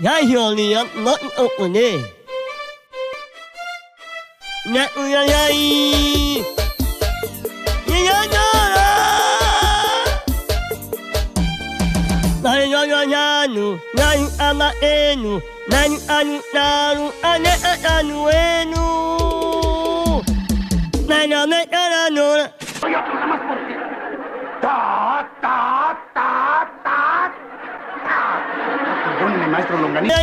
Yahioli not open. Nyakuyayai. Yayayara. Nayayayanu. Nayu ama enu. Nayu anu naru. Ane anu enu. Nana me ara no. Oye, otro nada más porque. Ta, ta, ta, pone mi maestro Longaniza.